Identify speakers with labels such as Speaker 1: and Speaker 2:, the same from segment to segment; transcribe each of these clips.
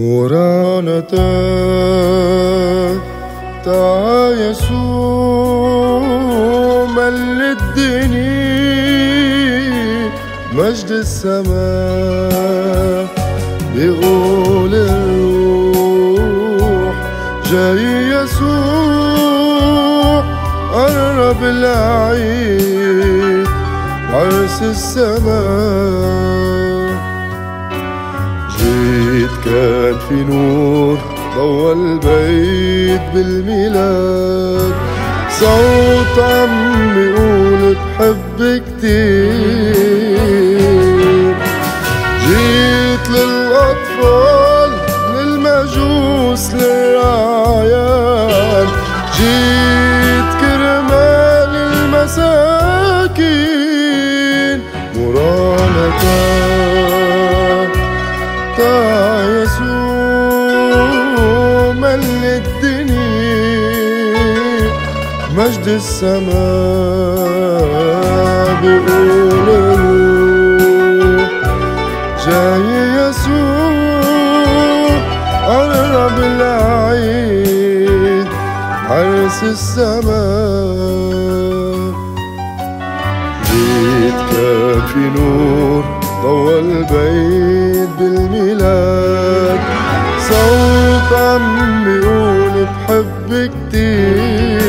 Speaker 1: تعال تعال يسوع مل الدنيا مجد السماء بيقول الروح. جاي يسوع قرب العيد عرس السماء. كان في نور ضوى البيت بالميلاد. صوت عم يقول بحب كتير. جيت للأطفال للمجوس للرعيان جيت كرمال المساكين. مرانة تا يسوع مل الدنيا. مجد السماء بيقول الروح جاي يسوع قرب العيد عرس السماء. جيت ضوى البيت بالميلاد. صوت عم يقول بحب كتير.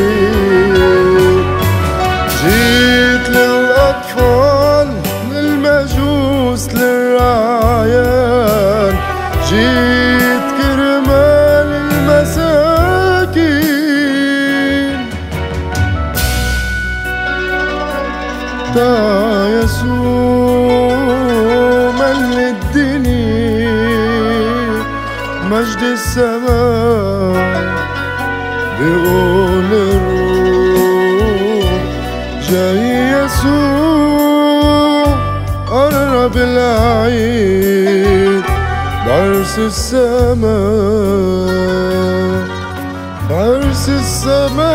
Speaker 1: جيت للأطفال للمجوس للرعيان. جيت كرمال المساكين. تا يسوع مجد السماء بيقول الروح جاي يسوع قرب العيد بعرس السماء بعرس السماء